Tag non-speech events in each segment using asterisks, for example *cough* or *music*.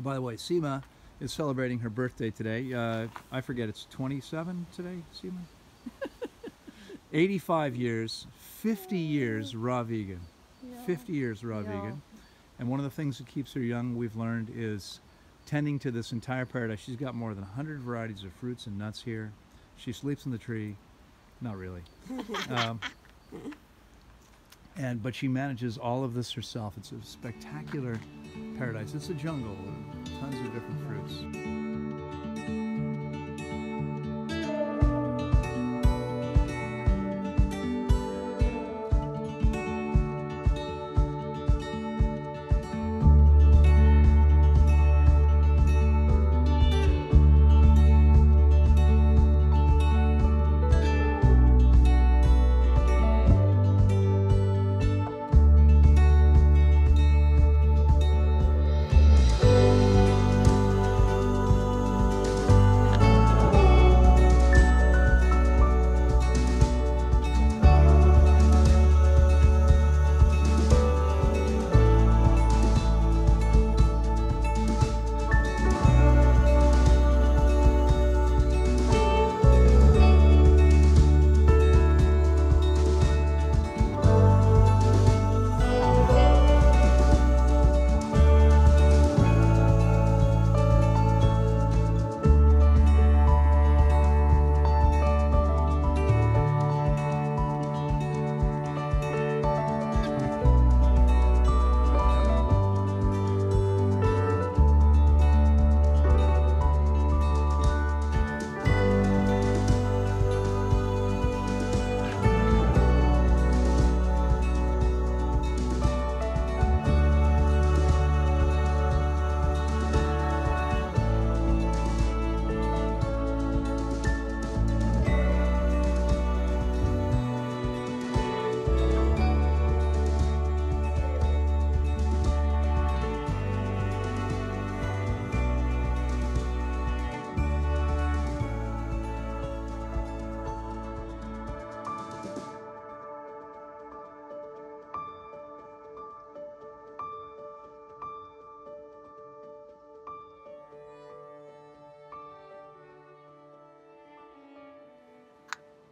By the way, Sima is celebrating her birthday today. Uh, I forget, it's 27 today, Sima? *laughs* 85 years, 50 years raw vegan. 50 years raw Yeah. vegan. And one of the things that keeps her young, we've learned, is tending to this entire paradise. She's got more than 100 varieties of fruits and nuts here. She sleeps in the tree. Not really. *laughs* Um, and but she manages all of this herself. It's a spectacular paradise. It's a jungle tons of different fruits.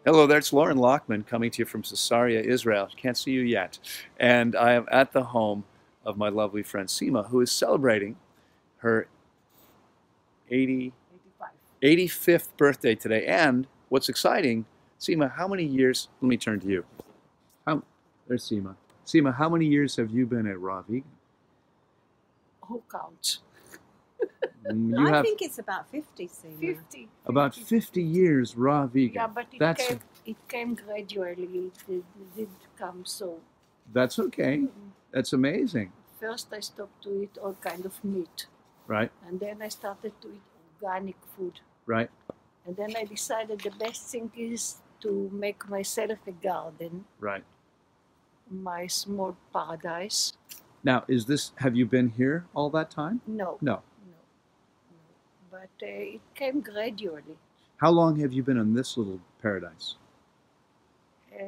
Hello there, it's Loren Lockman coming to you from Caesarea, Israel. Can't see you yet. And I am at the home of my lovely friend Sima, who is celebrating her 80, 85th birthday today. And what's exciting, Sima, how many years? Let me turn to you. How, there's Sima. Sima, how many years have you been at Raw Vegan? Oh, who counts? Mm, You I have think it's about 50, Sima. 50. about 50 years raw vegan. Yeah, but it That's came, it came gradually. It, did- it didn't come so. that's okay. Mm-hmm. That's amazing, First, I stopped to eat all kind of meat, right? and then I started to eat organic food. Right. And then I decided the best thing is to make myself a garden, Right. my small paradise. Now, is this? Have you been here all that time? No, No. But uh, it came gradually. How long have you been in this little paradise? Uh,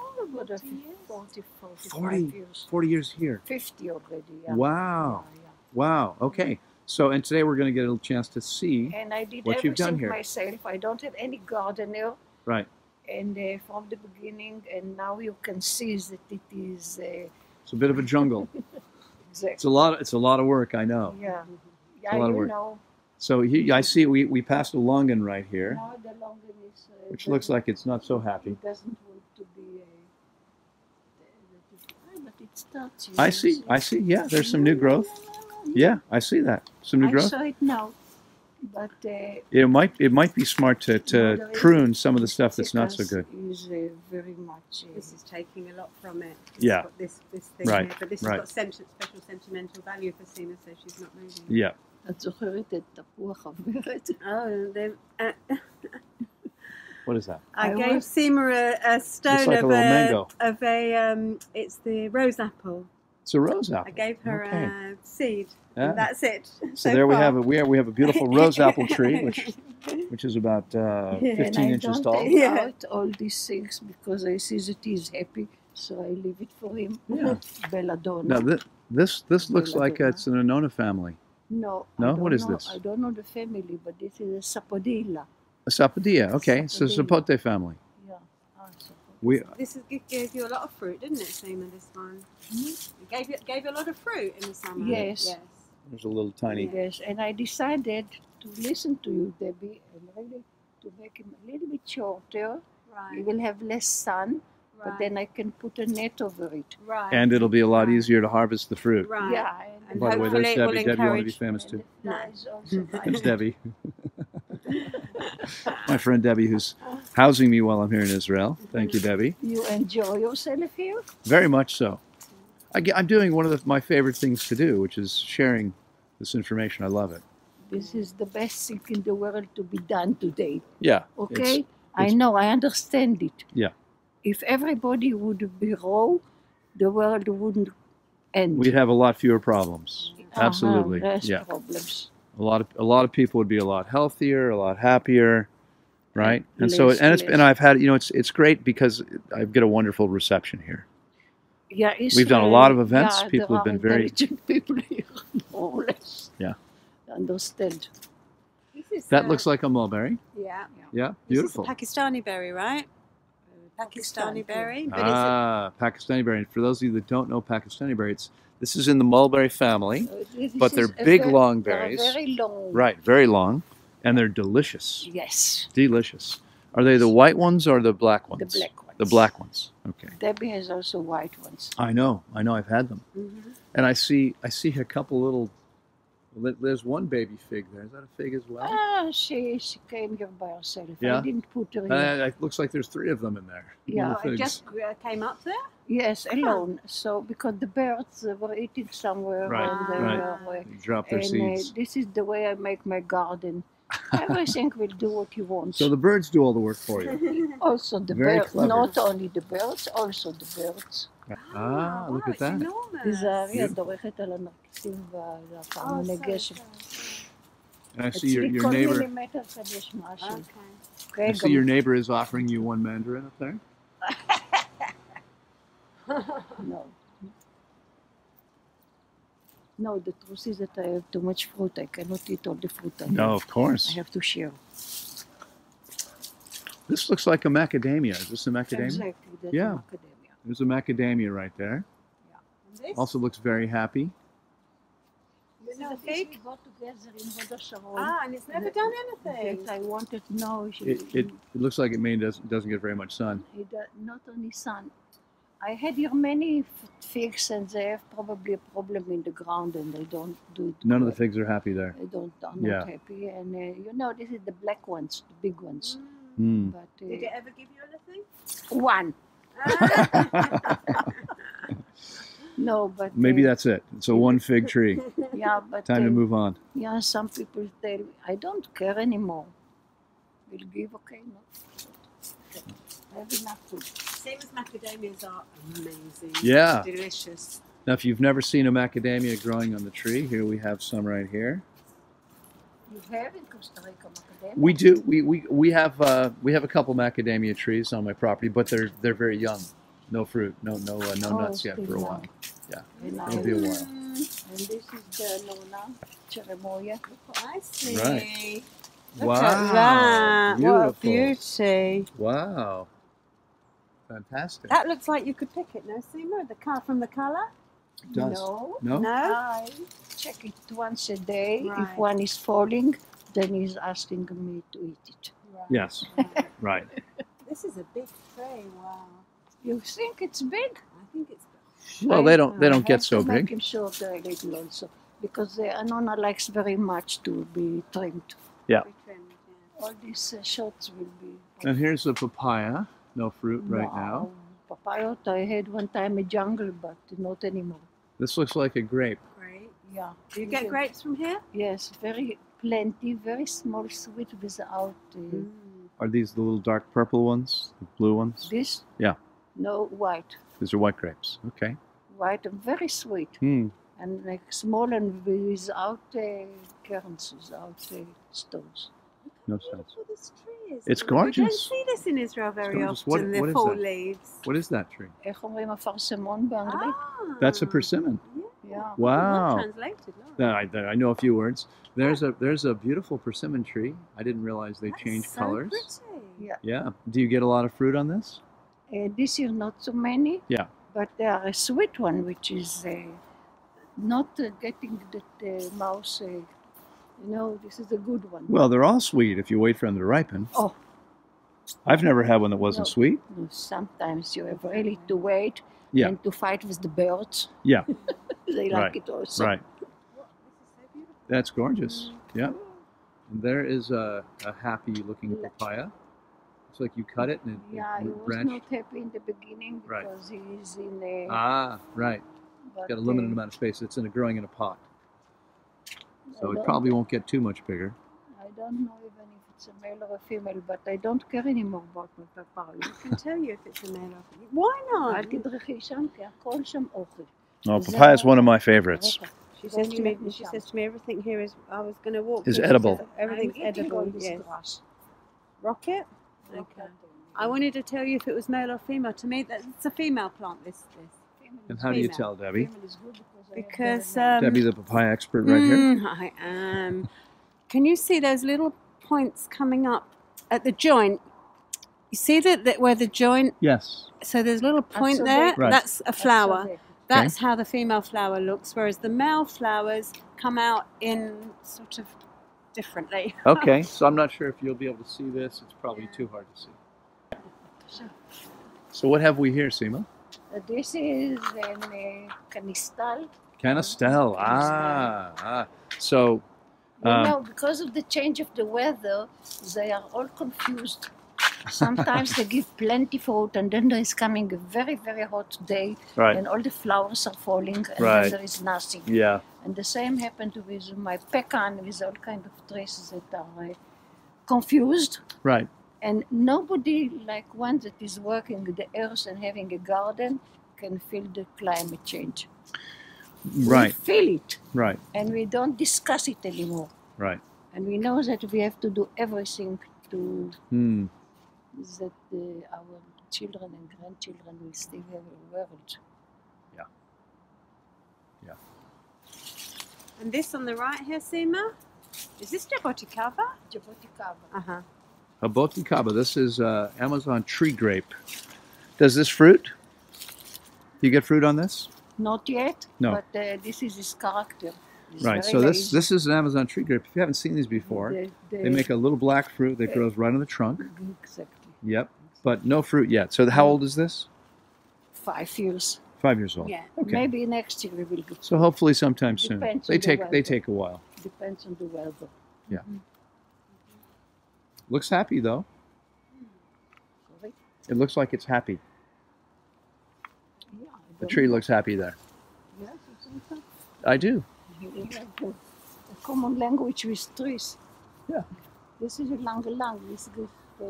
oh, about a 40 years? 40, 40, years. 40 years here. 50 already, yeah. Wow. Yeah, yeah. Wow. Okay. So, and today we're going to get a little chance to see. And I did What you've everything done here. myself. I don't have any gardener. Right. And uh, from the beginning, and now you can see that it is uh, It's a bit of a jungle. *laughs* exactly. It's a lot. It's a lot of work. I know. Yeah, a yeah, lot of work. know. So he, I see. We we passed a longan right here, Now the longan is. Uh, which looks like it's not so happy. It doesn't want to be. Uh, but it starts. I see. so- I see. Yeah, there's some new growth. Yeah, I see that. Some new I growth. saw it now, but uh, It might it might be smart to, to Moderate. prune some of the stuff that's not so good. Is uh, very much. Uh, This is taking a lot from it. It's Yeah. got This, this thing Right, here, but this right. has got senti- special sentimental value for Sima, so she's not moving. Yeah. את זוכרת את תפוח *laughs* הוורד? Oh, they've, uh, *laughs* What is that? I I gave was- Seema a, a stone like a of, little a, mango. of a, um, it's the rose apple. It's a rose apple. I gave her Okay. a seed. Yeah. And that's it. So there we far. have a we have, we have a beautiful rose *laughs* apple tree, which which is about uh, and 15 I inches don't tall. take Yeah. out all these things because I see that he's happy, so I leave it for him. Yeah. Belladonna. Now this this this looks like Belladonna. it's an Anona family. No. No? What is know- this? I don't know the family, but this is a sapodilla. A Sapodilla, Okay, Sapodilla. sapote family. Yeah. Ah. We This is, gave you a lot of fruit, didn't it, Sima, this one? Hmm? It gave you, gave you a lot of fruit in the summer. Yes. Yes. there's a little tiny. Yes, and I decided to listen to you, Debbie, and really to make him a little bit shorter. Right. He will have less sun, but then I can put a net over it. right. And it'll be a lot Right. easier to harvest the fruit. Right. Yeah, and, And By the way, there's Debbie. Debbie, you want to be famous too. the flies also There's Debbie. *laughs* *laughs* My friend Debbie, who's housing me while I'm here in Israel. Thank you, Debbie. You enjoy yourself here? Very much so. I, am doing one of the, my favorite things to do, which is sharing this information. I love it. This is the best thing in the world to be done today. Yeah. Okay? I it's- know, I understand it. Yeah. If everybody would be raw, the world wouldn't end. We'd have a lot fewer problems. Uh-huh, absolutely, yeah. problems. A lot of a lot of people would be a lot healthier, a lot happier, right? And so Less- and it's less. and I've had you know it's it's great because I get a wonderful reception here. Yeah, We've done a lot of events. yeah, People have been very- *laughs* people here, more or less. Yeah. Understand. This is, That uh, looks like a mulberry. Yeah. Yeah, This beautiful. is a Pakistani berry, right? Pakistani Pakistani. berry. But it's Ah, Pakistani berry. And for those of you that don't know Pakistani berry, it's this is in the mulberry family, this but they're big very- long they're berries. very long. Right, very long, and they're delicious. Yes, Delicious. Are they the white ones or the black ones? the black ones. The black ones. Okay. Debbie has also white ones. I know. I know. I've had them, a, Mhm. and I see. I see a couple little. Well, There's one baby fig there. Is that a fig as well? Ah, she she came here by herself. Yeah? I didn't put her here. Uh, it looks like there's three of them in there. Yeah. Figs. just uh, came up there. yes, alone. So because the birds uh, were eating somewhere Right, and they right. were. Uh, drop their and seeds. uh, this is the way I make my garden. *laughs* Everything will do what you want. so the birds do all the work for you. *laughs* also the Very birds, clever. not only the birds, also the birds. ah, look wow, at that. It's enormous. תיזהרי, את דורכת על הנרקיסים Oh, והפעמוני sorry, גשם. sorry, sorry. And I see your, אצלי your כל neighbor. מילימטר כאן יש משהו. Okay. אוקיי? I see your neighbor is offering you one mandarin up there. *laughs* No. No, the truth is that I have too much fruit. I cannot eat all the fruit. I No, have. of course. I have to share. This looks like a macadamia. Is this a macadamia? Exactly. That's Yeah. macadamia. There's a macadamia right there. And this? Also looks very happy. This No, is a this we together in Hod Ah, and it's never done anything. That I wanted to know. It, it, it looks like it may doesn't, doesn't get very much sun. It, uh, not only sun. I had here many figs, and they have probably a problem in the ground, and they don't do it. None of the figs are happy there. They don't are Yeah. not happy, and uh, you know this is the black ones, the big ones. Mm. Hmm. But Did it uh, ever give you anything? one. *laughs* no, but Maybe uh, that's it. It's a one fig tree. *laughs* yeah, but Time to uh, move on. Yeah, some people say, I don't care anymore. We'll give okay, no. I have enough food. Same as macadamias are amazing. Yeah. Delicious. Now, if you've never seen a macadamia growing on the tree, here we have some right here. You have in Costa Rica macadamia? We do. We we, we have uh, we have a couple macadamia trees on my property, but they're they're very young. No fruit. No no uh, no Oh, nuts yet for a while. Yeah. It'll be a while. And this is the Nona Cherimoya. I see. Right. Look wow. What a beauty. Wow. Fantastic. That looks like you could pick it, no, Sima? The car from the colour? It does. No, No? No? I check it once a day. If one is falling, then he's asking me to eat it. Right. Yes. Right. *laughs* Right. this is a big tray. Wow. You think it's big? I think it's big. Well, they don't they don't get have so to Make big. him shorter a little also, because the Anona likes very much to be trimmed. Yeah. Very trimmed, yeah. All these uh, shots will be. And here's the papaya. No fruit right now. Wow. Papaya, I had one time a jungle, but not anymore. This looks like a grape. Great. Yeah. Do you get Yeah. grapes from here? Yes, very plenty, very small, sweet without uh, Mm. Are these the little dark purple ones? The blue ones? this. Yeah. No white, These are white grapes. Okay. white and very sweet, Hmm. and like small and without uh, kernels, without uh, stones. No sense is. It's gorgeous. You don't see this in Israel very often, what, the what fall leaves. What is that tree? Eh, ah, That's a persimmon. Yeah. Wow. translated, no. I, I, know a few words. There's yeah. a there's a beautiful persimmon tree. I didn't realize they That's change so colors. Pretty. Yeah. Yeah. Do you get a lot of fruit on this? Uh, this year, not so many. Yeah. But there are a sweet one, which is uh, not uh, getting the mouse you know, this is a good one. Well, they're all sweet if you wait for them to ripen. Oh. I've never had one that wasn't No. sweet. No, Sometimes you have really to wait Yeah. and to fight with the birds. Yeah. *laughs* they like Right, it also. Right. This is so beautiful. That's gorgeous. Yeah. And there is a, a happy looking papaya. It's like you cut it and it, Yeah, it he was branch. not happy in the beginning because he is in a. Ah, right. but, Got a limited uh, amount of space. It's in a growing in a pot. So I it don't- probably won't get too much bigger. I don't know even if it's a male or a female, but I don't care anymore about my papaya. I can *laughs* tell you if it's a male or female. Why not? אל תדרכי שם, כי הכל שם אוכל. Oh, Is papaya is that- one of my favorites. רוחה. She says to me, Only she Michelle. says to me, everything here is. I was going to walk. Is through, she edible. says Everything's I'm eating all edible. this Yes. grass. Rocket. Okay. I wanted to tell you if it was male or female. To me, that it's a female plant. This, this. Female And is- how do you Female. tell, Debbie? Female is good because I have Because um, Debbie, the papaya expert, right here. mm, I am. Can you see those little points coming up at the joint? You see that, that where the joint. Yes. So there's a little point so there. Right. That's a flower. Absolutely. That's how the female flower looks, whereas the male flowers come out in sort of differently. *laughs* Okay, so I'm not sure if you'll be able to see this. It's probably too hard to see. So, So what have we here, Sima? this is an uh, canistel. Canistel. Ah, ah. So, You Um, because of the change of the weather, they are all confused. Sometimes they give plenty fruit, and then there is coming a very, very hot day, right. and all the flowers are falling, and Right. there is nothing. Yeah. And the same happened with my pecan, with all kind of trees that are uh, confused. Right. And nobody, like one that is working the earth and having a garden, can feel the climate change. Right. We feel it, Right. and we don't discuss it anymore. Right. And we know that we have to do everything to Hmm. that uh, our children and grandchildren will still have a world. Yeah. Yeah. And this on the right here, Sima, is this jaboticaba? Jaboticaba. Uh huh. Aboticaba. This is uh, Amazon tree grape. Does this fruit? Do you get fruit on this? Not yet, No. but uh, this is his character. Right. So this this is an Amazon tree grape. If you haven't seen these before, The- the- they make a little black fruit that grows right on the trunk. exactly Yep. But no fruit yet. So how old is this? five years. Five years old. Yeah. Okay. Maybe next year we will get. So hopefully sometime soon. Depends They on the take they take a while. Depends on the weather. Yeah. Looks happy though. Sorry. It looks like it's happy. I The tree looks happy there. Yes, it's also- I do. we have the, the common language with trees. Yeah. This is a lang lang. This gives uh,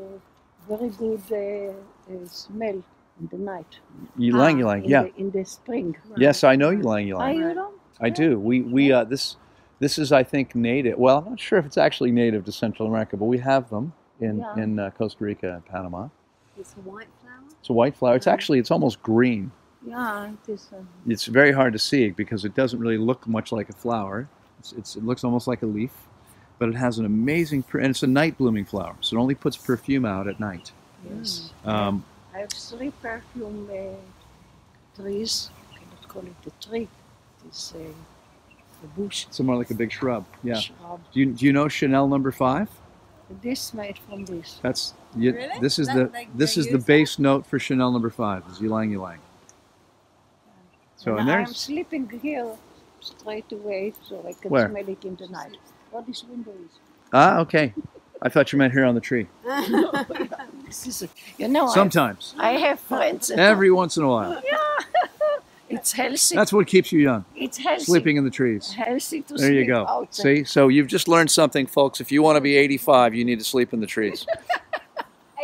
very good uh, uh, smell in the night. Ylang Ah, ylang. in Yeah. The, in the spring. Yes, I know ylang ylang. you know? I do. We we uh, this this is I think native. Well, I'm not sure if it's actually native to Central America, but we have them in Yeah. in uh, Costa Rica and Panama. It's a white flower. It's a white flower. It's actually it's almost green. Yeah, it is. Uh, It's very hard to see because it doesn't really look much like a flower. It's, it's it looks almost like a leaf, but it has an amazing per- and it's a night blooming flower, so it only puts perfume out at night. yes. Um, I have three perfume uh, trees. I cannot call it a tree. It's uh, a bush. it's more like a big shrub. Yeah. Shrub. Do you do you know Chanel number five? This made from this. That's you, Really? this is That- the they- this is the use base note for Chanel number five. Is ylang ylang. So and and I'm sleeping here straight away, so I can Where? smell it in the night. What this window is? ah okay. I thought you meant here on the tree. *laughs* This is, a, you know, I, Sometimes, I have friends. every once in a while. yeah. *laughs* It's healthy. That's what keeps you young. it's healthy. Sleeping in the trees. Healthy to There you go. outside. See, so you've just learned something, folks. If you want to be 85, you need to sleep in the trees. *laughs*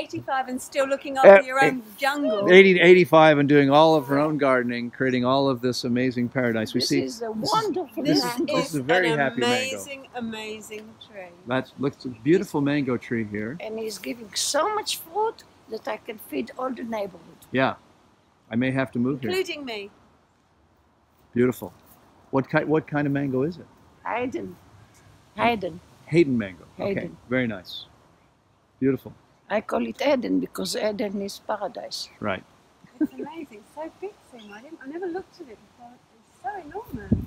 85 and still looking after Eh, your own jungle. 80 85 and doing all of her own gardening, creating all of this amazing paradise. We This see is a this wonderful this is- mango. this is a very an happy mango. amazing, amazing tree. that looks a beautiful mango tree here. and he's giving so much fruit that I can feed all the neighborhood. Yeah, I may have to move here. Including me. Beautiful. What kind? What kind of mango is it? Haden. Haden. Haden mango. Okay, Haden. very nice. Beautiful. I call it Eden because Eden is paradise. Right. It's amazing. So big, Sim. I, didn't, I never looked at it before. It's so enormous.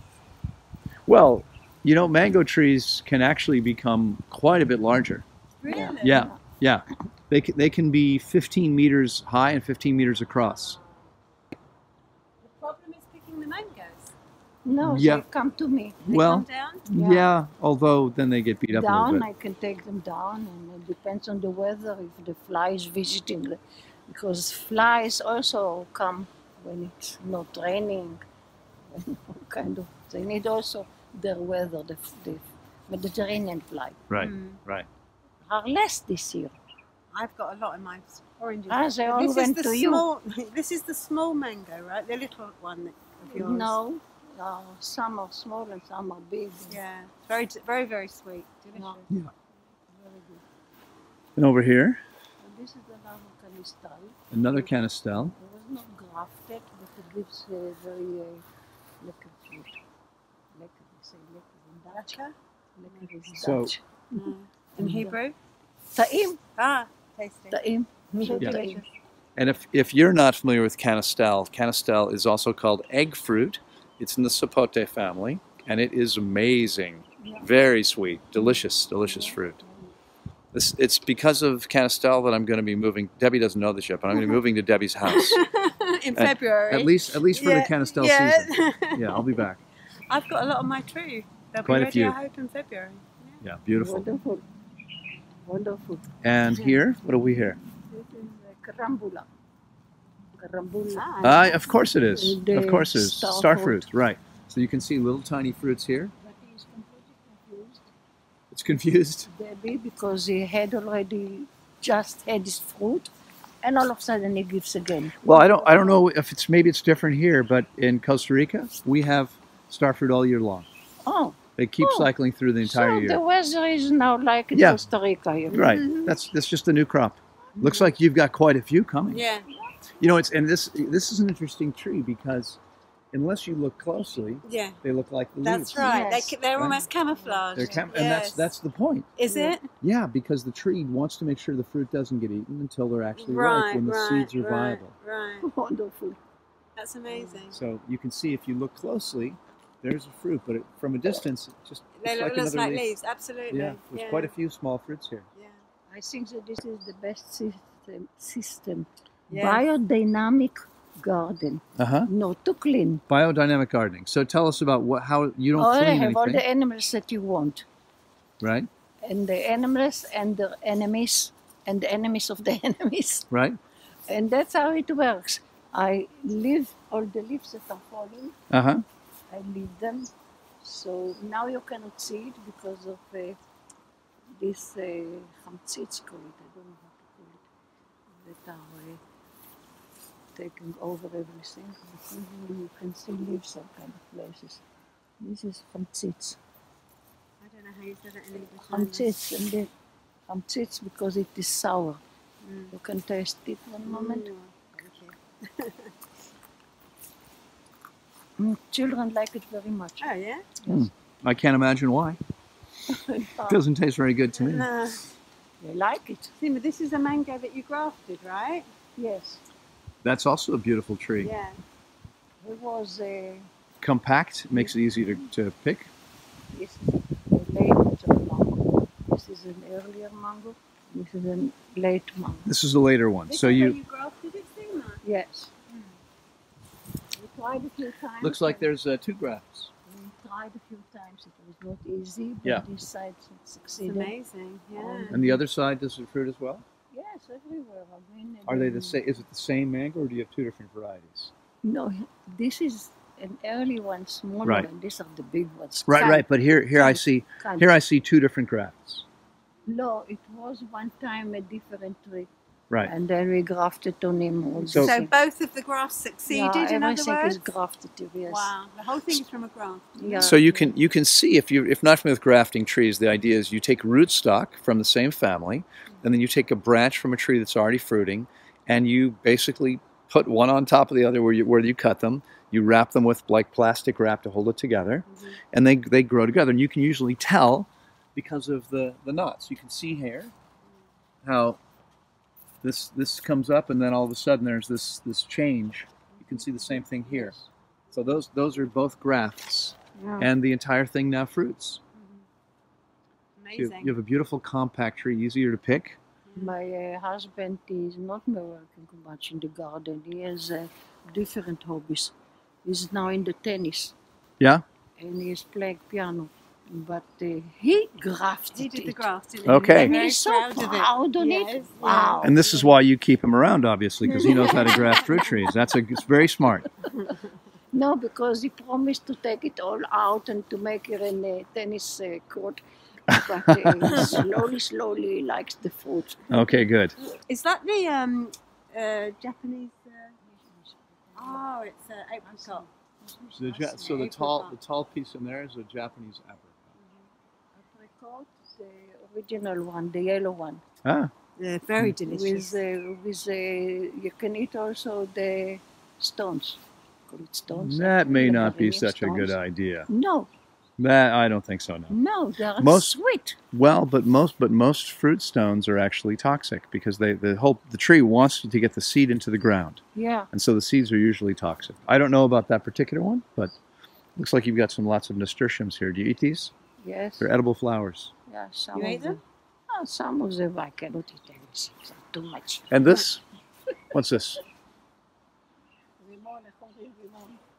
Well, you know, mango trees can actually become quite a bit larger. Really? Yeah, yeah. They can, they can be 15 meters high and 15 meters across. The problem is picking the mangoes. No, Yeah. they come to me. They Well, come down. Yeah. Yeah. although then they get beat up a down, I can take them down, and it depends on the weather if the fly is visiting. Because flies also come when it's not raining, *laughs* kind of. They need also their weather, the, the Mediterranean fly. Right, Mm. right. Are less this year. I've got a lot in my oranges. Ah, they all this is went the to you. small. *laughs* This is the small mango, right? The little one of yours. No, uh, some are small and some are big. Yeah, very, very, very sweet. Delicious. Yeah. Yeah. Very good. And over here, And this is another canistel. another canistel. It was not grafted, but it gives a very uh, lekker fruit. Lekker, we say lekker in Dutch. Lekker? Lekker is So- Mm. In Hebrew? Ta'im, Ah, tasty. ta'im. So Yeah. delicious. And if, if you're not familiar with canistel, canistel is also called egg fruit. It's in the sapote family, and it is amazing. Very sweet, delicious, delicious fruit. This, it's because of canistel that I'm going to be moving. Debbie doesn't know this yet, but I'm going to be moving to Debbie's house. *laughs* in At- February. At least, at least for Yeah, the canistel yeah. season. *laughs* Yeah, I'll be back. I've got a lot on my tree. They'll Quite a be ready, few. I hope, in February. Yeah, beautiful. Wonderful. Wonderful. And here, what are we here? This is uh, carambula. Carambula. Ah, Ah, of course it is. The Of course it is. star Star fruit. fruit, right. So you can see little tiny fruits here. But he is completely confused, It's confused. Debbie, because he had already just had his fruit, and all of a sudden he gives again. Well, I don't I don't know if it's maybe it's different here, but in Costa Rica we have star fruit all year long. Oh, They keep Oh, cycling through the entire so year. the weather is now like in Yeah. Costa Rica. You know? Right. That's that's just a new crop. Looks like you've got quite a few coming. Yeah. You know, it's and this this is an interesting tree because unless you look closely, Yeah. they look like the That's leaves. right. Yes. they, they're Right. almost camouflaged. They're cam- and that's that's the point. Is it? Yeah, because the tree wants to make sure the fruit doesn't get eaten until they're actually ripe Right, when the right, seeds are right, viable. Right. *laughs* Wonderful. That's amazing. So you can see if you look closely, there's a fruit, but it, from a distance, it just They looks look like looks like leaf. leaves. Absolutely. Yeah, there's quite a few small fruits here. Yeah. I think that this is the best system. system. Yes. Biodynamic garden. Uh huh. No, too clean. Biodynamic gardening. So tell us about what how you don't Oh, I clean have all the animals that you want. right? And the animals and the enemies and the enemies of the *laughs* enemies. Right. And that's how it works. I leave all the leaves that are falling, Uh huh. I leave them. So now you cannot see it because of uh, this uh, hamtzitz call it, I don't know how to call it, that are uh, taking over everything. But usually you can see leaves some kind of places. This is hamtzitz. I don't know how you say that in English. Hamtzitz, and then hamtzitz because it is sour. Mm. You can taste it one moment. Mm, thank you. Mm, children like it very much. Oh yeah. I can't imagine why. It *laughs* doesn't taste very good to me. No. they like it. Sima, this is a mango that you grafted, right? Yes. That's also a beautiful tree. Yeah. It was a Compact makes it easy to, to pick. this is a late mango. This is an earlier mango. This is a late mango. This is a later one. This So is you you grafted it, Sima. Yes. We tried a few times. looks like there's uh, two grafts. We tried a few times. It was not easy, but Yeah. this side it It's succeeded. amazing. Yeah. And the other side does it fruit as well? Yes, everywhere. I mean, Are they the same? Is it the same mango, or do you have two different varieties? No, this is an early one, smaller, Right. and these are the big ones. Right, Kind- right. But here, here I see, kind. here I see two different grafts. No, it was one time a different tree, Right. and then we grafted on him. also. So- So both of the grafts succeeded, yeah, in other everything words? is grafted. Yes. Wow. The whole thing is from a graft. Yeah. So you can you can see if you if not familiar with grafting trees, the idea is you take rootstock from the same family, and then you take a branch from a tree that's already fruiting, and you basically put one on top of the other where you where you cut them. You wrap them with like plastic wrap to hold it together, mm-hmm. and they they grow together. And you can usually tell because of the the knots. You can see here how this this comes up, and then all of a sudden there's this this change. You can see the same thing here. So those those are both grafts, Yeah. and the entire thing now fruits. You, Amazing. you have a beautiful compact tree, easier to pick. My uh, husband is not working much in the garden. He has uh, different hobbies. He's now in the tennis Yeah. and he's playing piano. But uh, he grafted He did the it. graft, didn't Okay. he? And he's so proud of it. proud on Yes, it. Wow. And this is why you keep him around, obviously, because he knows how to *laughs* graft fruit trees. That's a it's very smart. No, because he promised to take it all out and to make it in a tennis uh, court. But uh, *laughs* slowly, slowly he likes the fruit. Okay, good. Is that the um, uh, Japanese? Uh... Oh, it's uh, apricot. So the, ja- so the tall the tall piece in there is a Japanese apricot. Apricot, the original one, the yellow one. Ah, They're very With, delicious. uh, with uh, you can eat also the stones. Call it stones. that may not be Pyrenean such a good idea. No, That I don't think so. No. no, they're Most- sweet. Well, but most but most fruit stones are actually toxic because they the whole the tree wants to get the seed into the ground, Yeah, and so the seeds are usually toxic. I don't know about that particular one, but looks like you've got some lots of nasturtiums here. Do you eat these? Yes. They're edible flowers. Yeah, some You of ate them? Oh, some of them I cannot eat everything. Too much. And this, what's this?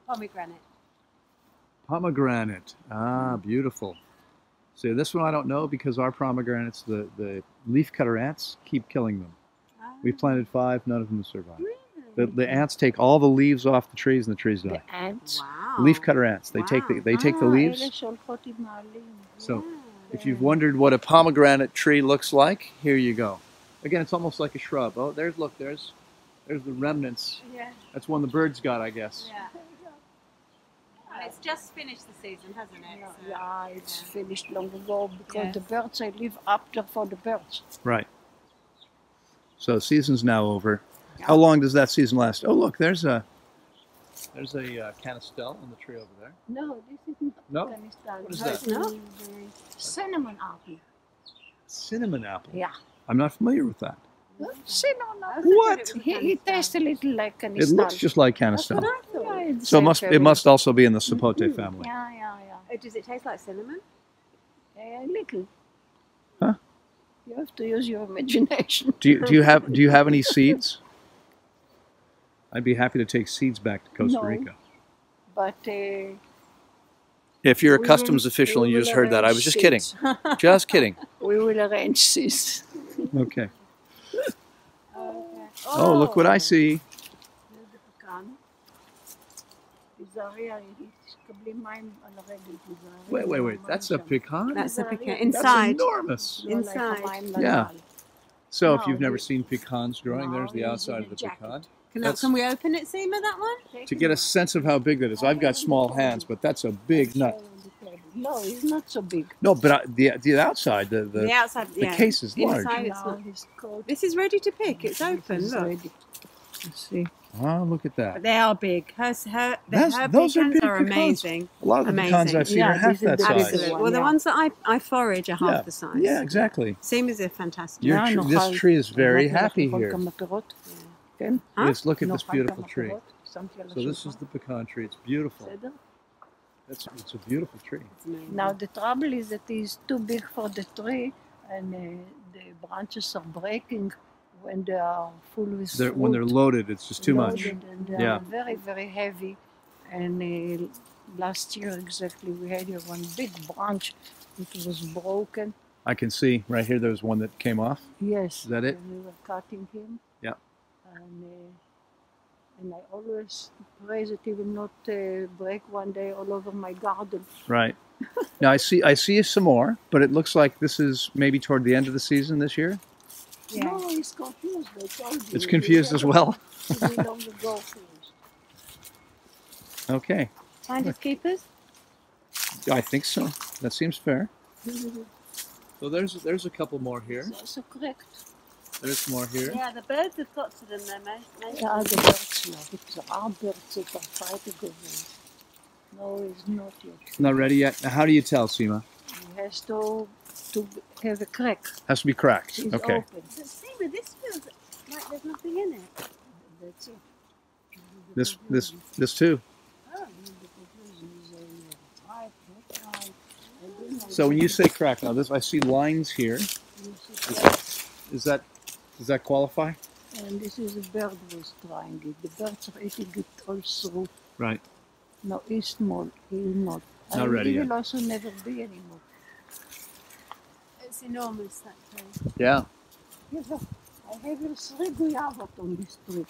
Pomegranate. Pomegranate. Ah, beautiful. See, this one I don't know because our pomegranates, the, the leaf cutter ants keep killing them. We planted five, none of them have survived. The, the ants take all the leaves off the trees and the trees die. The ants? Wow. Leaf cutter ants. They wow. take the, they take ah, the leaves. So if you've wondered what a pomegranate tree looks like, here you go. Again, it's almost like a shrub. Oh, there's, look, there's, there's the remnants. Yeah. That's one the birds got, I guess. Yeah. And it's just finished the season, hasn't it? Yeah, so, yeah it's yeah. finished long ago because yes. the birds, I live after for the birds. Right. So season's now over. Yeah. How long does that season last? Oh, look, there's a there's a uh, canistel in the tree over there. No, this is not No? Afghanistan. What is This that? is the cinnamon apple. Cinnamon apple. Yeah. I'm not familiar with that. Cinnamon apple. What? it He, he tastes a little like a It looks just like That's what canistel. I thought. Yeah, So it must it must also be in the sapote family. Yeah, yeah, yeah. Oh, does it taste like cinnamon? A little. Huh? You have to use your imagination. Do you, do you have do you have any *laughs* seeds? I'd be happy to take seeds back to Costa No. Rica. But uh, If you're a customs will- official and you just heard that, I was arrange just kidding. *laughs* Just kidding. *laughs* We will arrange this. Okay. *laughs* Oh, look what I see. Wait, wait, wait. That's a pecan? That's a pecan. Inside. That's Inside. enormous. Inside. Yeah. So if you've never seen pecans growing, there's the outside of the jacket. pecan. Can, that, can we open it, Sima, that one? To get a sense of how big that is. I've got small hands, but that's a big nut. No, it's not so big. No, but I, the the outside, the the, the outside, the yeah. case is large. Inside it's not. This is ready to pick. It's open. Look. Let's see. Ah, oh, look at that. But they are big. Her, her, her those pecans are, big are amazing. A lot of amazing. the pecans I've seen yeah, are half that size. Well, yeah. the ones that I, I forage are half yeah. the size. Yeah, exactly. Same as if fantastic. This tree is very happy here. Yes, huh? look at this beautiful tree. So this is the pecan tree. It's beautiful. That's, it's a beautiful tree. Now the trouble is that it is too big for the tree and uh, the branches are breaking when they are full with they're, When they're loaded, it's just too much. yeah. very, very heavy. And uh, last year exactly we had here one big branch which was broken. I can see right here there was one that came off. Yes. Is that it? we were cutting him. Yeah. And, uh, and I always pray that he will not uh, break one day all over my garden. Right. now I see I see some more, but it looks like this is maybe toward the end of the season this year. No, he's confused. I told you. It's confused as well. He long ago. Okay. Finders keepers? I think so. That seems fair. So there's there's a couple more here. It's also correct. There's more here. Yeah, the birds have got to them, though, mate. Yeah, the birds. Ja, there are birds that are fighting over it. No, it's not yet. Not ready yet. How do you tell, Sima? It has to to have a crack. Has to be cracked. It's Okay. open. But see, but this feels like there's nothing in it. That's it. This this this too. Oh, the conclusion is, you try, not try. And then I So when you say crack, now this I see lines here. Is, Is that does that qualify? And this is a bird was trying it. The birds are eating it all through. Right. No, he's small. He's not. Not and ready he yet. will also never be anymore. It's enormous, that tree. Yeah. Yes, sir. I have here three guayavas on this tree.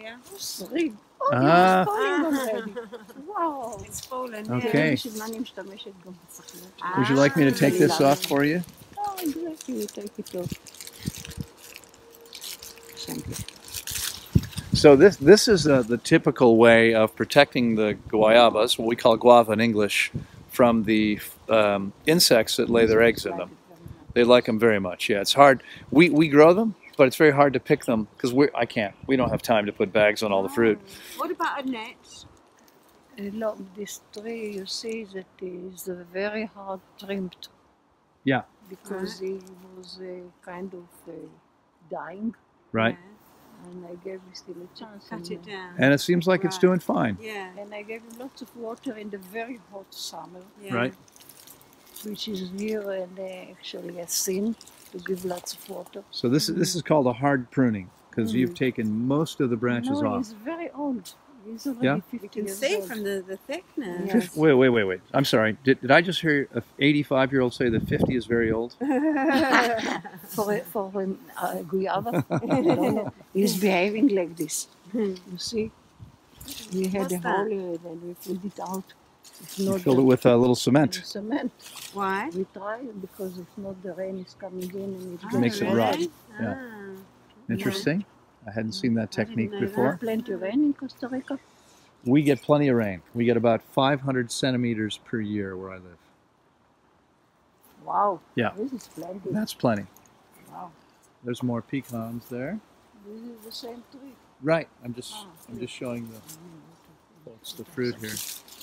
Yeah. Three. Oh, Ah. it's falling already. *laughs* וואו. It's fallen. Okay. בשביל מה אני משתמשת גם בסכנות שלי. Would you like me to take this Ah. off for you? Oh, I'm glad you take it off. Thank. So this this is uh, the typical way of protecting the guayabas, what we call guava in English, from the um, insects that lay their eggs in them. They like them very much. Yeah, it's hard. We we grow them, but it's very hard to pick them because we I can't. We don't have time to put bags on all the fruit. What about a net? Look, this tree, you see that is uh, very hard trimmed. Yeah. Because he was uh, kind of uh, dying, Right. and I gave him still a chance. Cut it uh, down. And it seems like it's doing fine. yeah. And I gave him lots of water in the very hot summer, yeah. Right. which is here and uh, actually a sin to give lots of water. So this is this is called a hard pruning because you've taken most of the branches no, off. he's very old. He's Yeah? 50 You can years see old. from the, the thickness. Yes. Wait, wait, wait, wait. I'm sorry. Did, did I just hear a 85 year old say that 50 is very old? *laughs* *laughs* for a, for um, a guava. I don't know. He's behaving like this. You see, we had What's a that? hole here and we filled it out. You not filled it with a little cement. cement. Why? We try because if not, the rain is coming in and it Oh, gets Makes it wet. rot. really? Yeah. Ah. Interesting. I hadn't seen that I didn't technique before. Plenty of rain in Costa Rica. We get plenty of rain. We get about 500 centimeters per year where I live. Wow. Yeah. This is plenty. That's plenty. Wow. There's more pecans there. This is the same tree. Right. I'm just Ah, I'm just showing the folks the fruit here.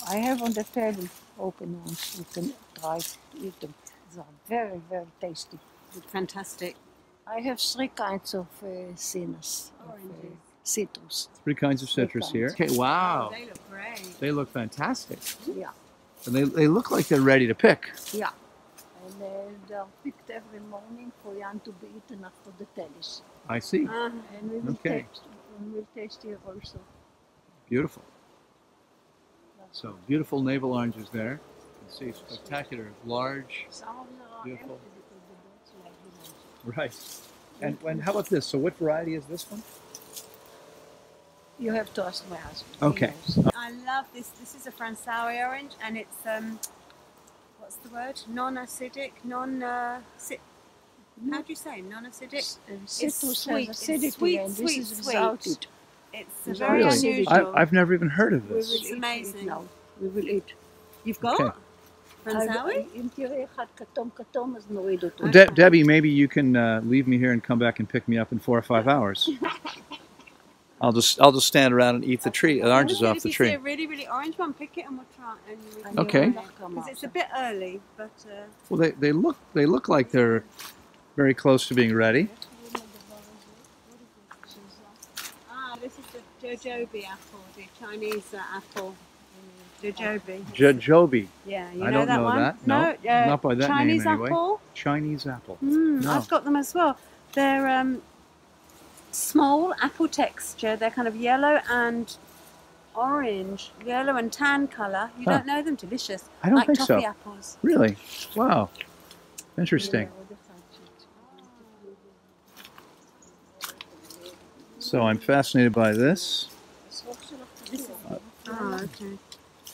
I have on the table open ones. You can try to eat them. They are very, very tasty. Fantastic. I have three kinds of uh, citrus, of, uh, citrus. Three kinds of citrus here. Okay. Oh, Wow. they look great. They look fantastic. Yeah, And they, they look like they're ready to pick. yeah. And uh, they are picked every morning for Jan to be eaten after the tennis. I see. Uh, And we will Okay. taste, we will taste here also. Beautiful. So beautiful navel oranges there. You can see spectacular, large. Some of them are Beautiful. empty because the birds like them also. Right. And, and how about this? So what variety is this one? You have to ask my husband. Okay. I love this. This is a Fransawi orange, and it's um, what's the word? Non-acidic, non. Uh, ci- how do you say non-acidic? It's, citrus sweet, has it's acidity sweet, and sweet, this is sweet. without. It's a very really? unusual. I, I've never even heard of We will this. It's eat it amazing. now. We will eat. You've got Okay. De- Debbie, maybe you can uh, leave me here and come back and pick me up in four or five *laughs* hours. I'll just I'll just stand around and eat the tree, the oranges Honestly, off if the you tree. see a really, really orange one, pick it and we'll try. And we can Okay. Because it's a bit early, but uh, Well, they, they look they look like they're very close to being ready. ah, this is the jojobi apple, the Chinese uh, apple. Jojobi. Jojobi, Yeah, you I know don't that know one. that. No, uh, not by that name Chinese anyway. apple. Chinese apple. Mm, No. I've got them as well. They're um, small apple texture. They're kind of yellow and orange, yellow and tan colour. You Huh. don't know them. Delicious. I don't like think so. toffee apples. Really? Wow. Interesting. So I'm fascinated by this. Oh, okay.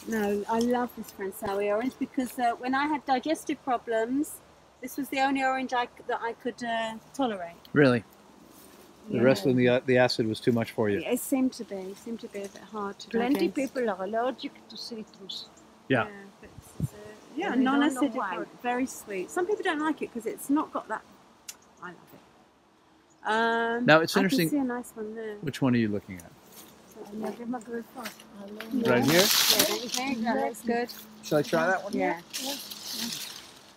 No, I love this Fransawi orange because uh, when I had digestive problems, this was the only orange I, c- that I could uh, tolerate. Really? The rest of the uh, the acid was too much for you. It seemed to be. It seemed to be a bit hard to Plenty digest. people are allergic to citrus. Yeah. but it's, uh, yeah, And they don't know non-acidic, very sweet. Some people don't like it because it's not got that. I love it. Um, Now, it's I interesting- can see a nice one there. Which one are you looking at? Right here? Yeah, that's good. Shall I try that one? Yeah.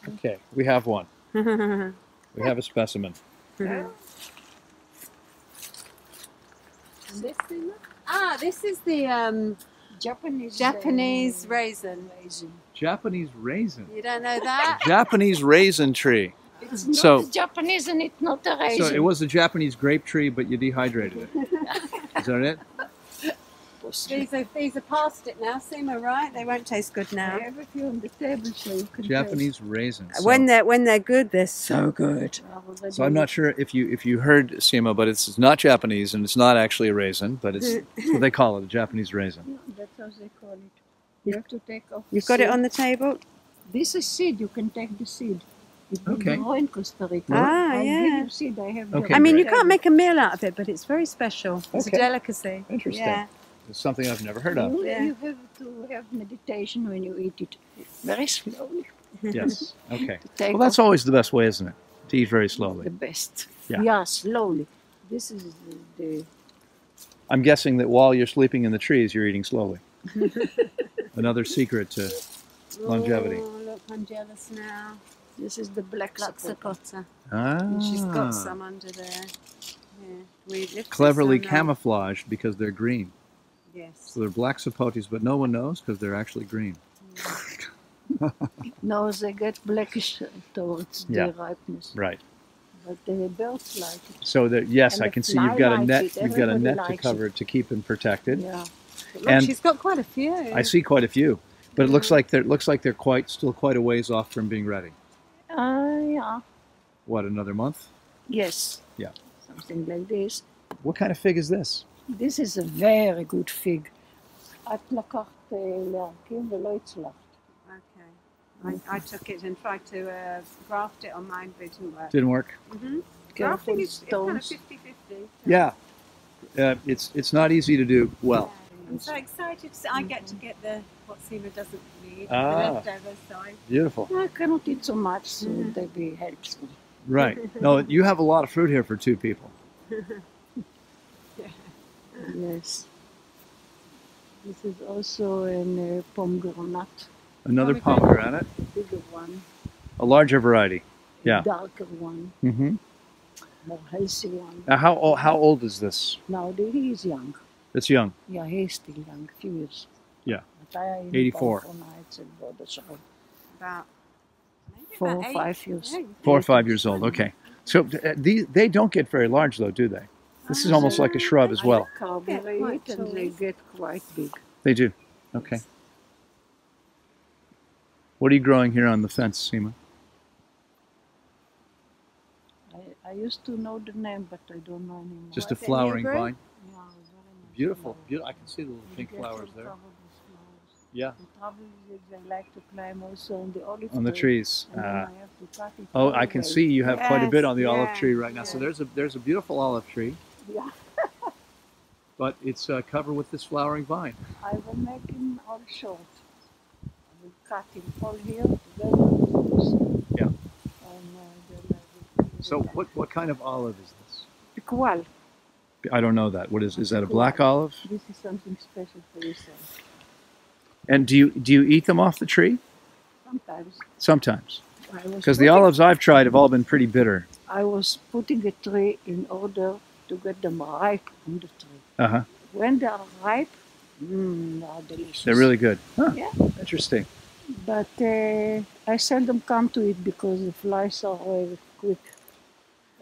Okay, we have one. *laughs* we have a specimen. This thing? Ah, this is the um, Japanese Japanese raisin. raisin. Japanese raisin. You don't know that? *laughs* Japanese raisin tree. It's not so, Japanese and it's not a raisin. So it was a Japanese grape tree, but you dehydrated it. is that it? These are these are past it now. Sima, right? They won't taste good I now. have a few on the table so you can Japanese raisins. So, When they're when they're good, they're so good. taste. so I'm not sure if you if you heard Sima, but it's not Japanese and it's not actually a raisin, but it's that's *laughs* what they call it, a Japanese raisin. That's how they call it. You have to take off. You've the got it on the table. This is seed. You can take the seed. It Okay. grow in Costa Rica. Ah, I'll yeah. give you seed. I have. Okay, I mean, you can't make a meal out of it, but it's very special. It's Okay. a delicacy. Interesting. Yeah. It's something I've never heard of. You, Yeah. you have to have meditation when you eat it. Very slowly. Yes. *laughs* Okay. Well, that's always the best way, isn't it? To eat very slowly. the best. Yeah. slowly. This is the, the I'm guessing that while you're sleeping in the trees, you're eating slowly. *laughs* Another secret to Longevity. Oh, look, I'm jealous now. this is the black sapota. Laxacota. ah, And she's got some under there. Yeah. We lift cleverly this one up. camouflaged because they're green. Yes. So they're black sapotes, but no one knows because they're actually green. *laughs* No, they get blackish towards Yeah. the ripeness. Right. But the birds like it. So that yes, And I can see you've got a net. it. You've got a net to cover it to keep them protected. Yeah. Look, And- she's got quite a few. I see quite a few, but it looks like they're looks like they're quite still quite a ways off from being ready. Uh, yeah. What another month? Yes. Yeah. Something like this. What kind of fig is this? This is a very good fig. את לקחת להרכיב ולא הצלחת. Okay. I, I took it and tried to uh, graft it on mine, but it didn't work. Didn't work. Mm -hmm. Grafting is stones. Kind of 50-50. So. Yeah. Uh, it's, it's not easy to do well. Yeah. I'm so excited. So I get to get the what Sima doesn't need, ah, the leftovers. So beautiful. I cannot eat so much, so mm. -hmm. they helps me. Right. *laughs* no, you have a lot of fruit here for two people. *laughs* Yes. This is also a uh, pomegranate. Another pomegranate. A bigger one. A larger variety. Yeah. A darker one. Mm-hmm. More healthy one. Now how old, how old is this? Now he is young. It's young. Yeah, he's still young, few years. Yeah. 84. About four or five years. Four or five years old. Okay. So uh, they don't get very large though, do they? This is almost like a shrub as well. Carberry quite and they get quite big. They do. Okay. What are you growing here on the fence, Sima? I, I used to know the name, but I don't know anymore. Just a flowering vine. Yeah, Beautiful. Beautiful. I can see the little pink flowers there. cover these flowers. Yeah. The trouble is they like to climb also on the olive On the trees. Uh, I have to cut it oh, I can see you have quite a bit on the Yes, olive tree right now. So there's a there's a beautiful olive tree, Yeah, but it's uh, covered with this flowering vine. I will make him all short. I will cut him all here, close. Yeah. And uh, then I will So what what kind of olive is this? Picual. I don't know that. What is is that a black olive? This is something special for yourself. And do you do you eat them off the tree? Sometimes Sometimes, because the olives I've tried have all been pretty bitter. I was putting a tree in order get them ripe on the tree. Uh huh. When they are ripe, mm, are delicious. They're really good. Huh. Yeah. Interesting. But uh, I seldom come to it because the flies are very quick,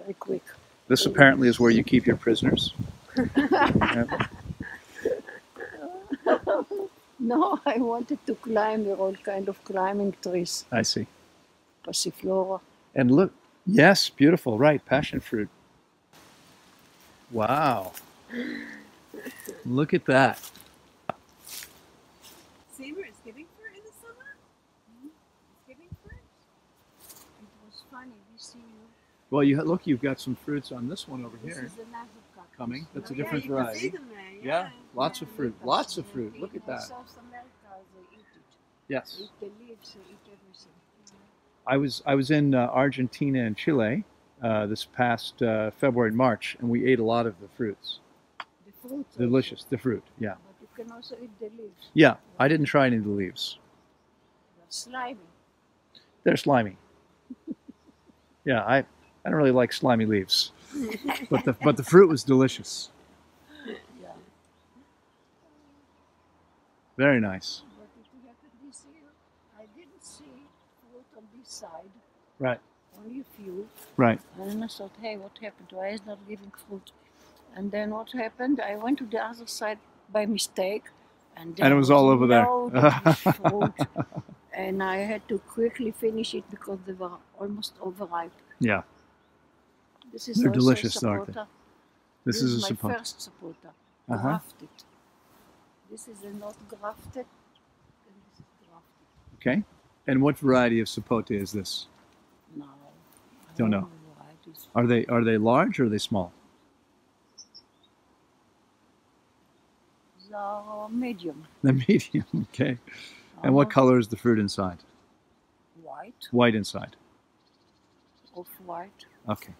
very quick. This apparently is where you keep your prisoners. *laughs* No, I wanted to climb the all kind of climbing trees, I see. passiflora. And look, yes, beautiful. Right, passion fruit. Wow. Look at that. Is giving fruit in the summer. It's giving fruit. It was funny. This year, Well, you look, you've got some fruits on this one over here. this here is another cactus. coming. That's a Oh, yeah, different see variety. Yeah, yeah. lots of fruit. Lots of fruit. Look at that. South America, they eat it. Yes. Eat the leaves, they eat everything. I was I was in uh, Argentina and Chile uh, this past uh, February and March, and we ate a lot of the fruits. The fruit. also. Delicious, the fruit. Yeah. But you can also eat the leaves. Yeah. I didn't try any of the leaves. They're slimy. They're slimy. *laughs* yeah, I, I don't really like slimy leaves, but the but the fruit was delicious. Yeah. Very nice. But if you look at this here, I didn't see fruit on this side, Right. Only a few. Right. And then I thought, hey, what happened? Why is not giving fruit? And then what happened? I went to the other side by mistake, and, And it was all over there. load of this fruit. and I had to quickly finish it because they were almost overripe. Yeah. This is They're delicious, a aren't they? sapota. This, is, a my first sapota, Uh-huh. grafted. This is a not grafted, and this is grafted. Okay. And what variety of sapote is this? Don't know. Are they are they large or are they small? Are medium, *laughs* The medium. Okay. And what Uh-huh. color is the fruit inside? white, White inside. off white. Okay.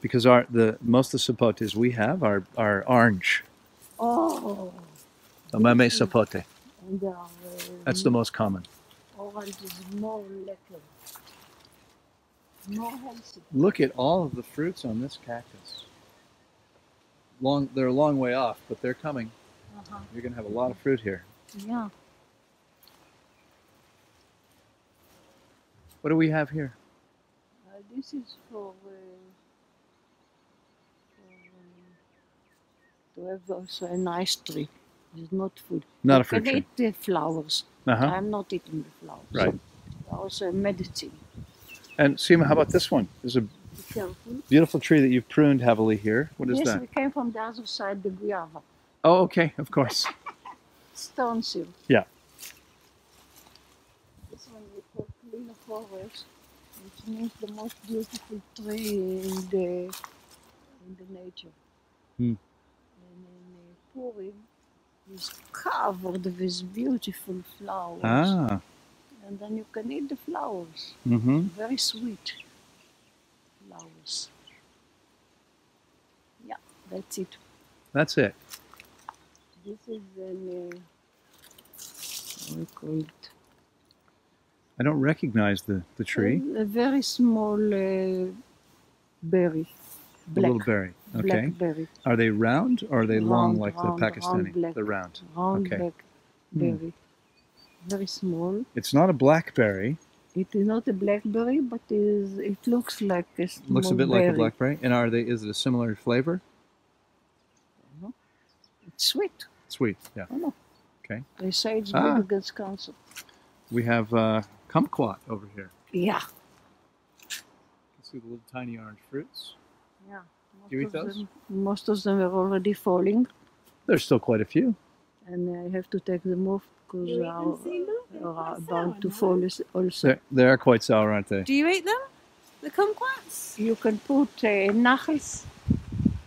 Because our the most of the sapotes we have are are orange. Oh, The mame sapote. uh, That's the most common. orange is more healthy. Look at all of the fruits on this cactus. Long they're a long way off, but they're coming. Uh-huh. You're gonna have a lot of fruit here. Yeah, What do we have here? uh, this is for, uh, for um, to have also a nice tree. It's not food. Not you a fruit can tree. eat the flowers. Uh-huh. I'm not eating the flowers. Right. Also a medicine. And Sima, how about this one? There's a beautiful tree that you've pruned heavily here. What is yes, that? we came from the other side, the guava. Oh, okay, of course. *laughs* Stone seal. Yeah. This one we call cleaner forest, which means the most beautiful tree in the in the nature. Hmm. And in Purim is covered with beautiful flowers. Ah. And then you can eat the flowers. Mm-hmm. Very sweet flowers. Yeah, that's it. That's it. This is an, uh, you call it? I don't recognize the, the tree. A, a very small uh, berry. A little berry. Okay. Berry. Are they round or are they long like round, the round Pakistani? black. They're round. Round Okay. blackberry. Very small. It's not a blackberry. It is not a blackberry, but is it looks like a small Looks a bit berry. like a blackberry. And are they? Is it a similar flavor? No. It's sweet. Sweet. Yeah. I know. Okay. They say it's Ah. good against cancer. We have uh, kumquat over here. Yeah. You can see the little tiny orange fruits. Yeah. Do you eat those? Them, most of them are already falling, There's still quite a few. and I have to take them off because are to fall also. They're, they are quite sour, aren't they? Do you eat them? The kumquats? You can put uh, nachis.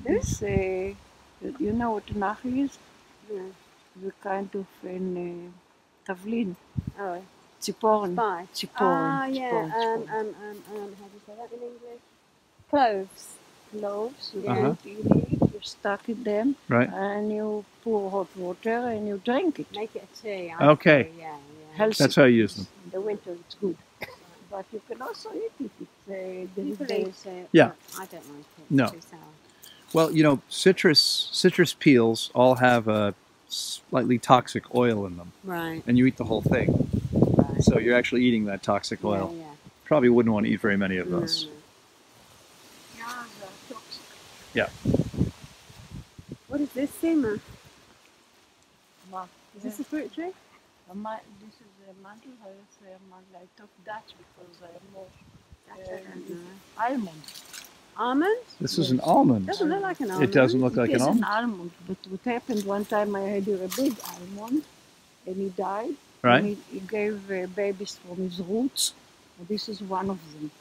This, uh, you know what nachis is? Yeah. The kind of an, uh, tavlin. Oh. Tsiporn. Spy. Tsiporn. Ah, yeah. Tsiporn, um. Um, um, um, how do you say that in English? Cloves. Cloves. Uh-huh. Yeah. Uh -huh stuck in them, Right. and you pour hot water and you drink it. Make it a tea. Okay. see, Yeah, yeah. Healthy. That's how you use them. In the winter, it's good. But you can also eat it. It's, uh, there is People the- eat it. Yeah. I don't like it. No. It's too. Well, you know, citrus citrus peels all have a slightly toxic oil in them, Right. and you eat the whole thing. right. So you're actually eating that toxic oil. Yeah, yeah. Probably wouldn't want to eat very many of those. no. Yeah, they are toxic. What is this, Sima? Ma- Is this a fruit tree? a ma- this is a mantle. I say a mantle. I talk Dutch because I am more That I don't almond. Almond? This is an almond. Doesn't look like an almond. It doesn't look It like an is almond. almond. But what happened one time, I had a big almond, and he died. Right? And he, he gave uh, babies from his roots. And this is one of them.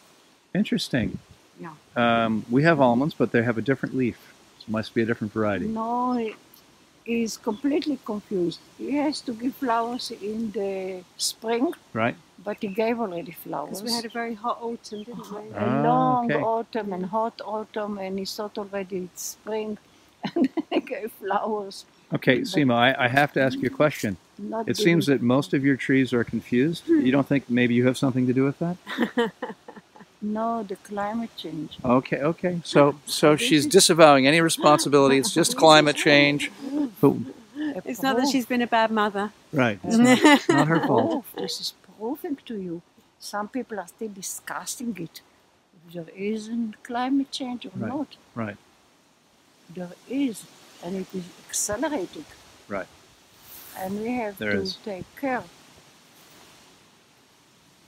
Interesting. Yeah. Um, we have almonds, but they have a different leaf. So it must be a different variety. No, he- is completely confused. He has to give flowers in the spring, Right. but he gave already flowers. Because we had a very hot autumn, didn't we? a Ah, long okay. autumn and hot autumn, and he thought already it's spring, *laughs* and he gave flowers. Okay, Sima, I, I have to ask you a question. It seems that most of your trees are confused. You don't think maybe you have something to do with that? *laughs* no, the climate change. Okay, okay. So, so she's disavowing any responsibility. It's just climate change. But, It's not that she's been a bad mother. right. It's not, it's *laughs* not her fault. This is proving to you. Some people are still discussing it. There isn't climate change or Right. not. Right. There is, and it is accelerating. Right. And we have There to is. take care.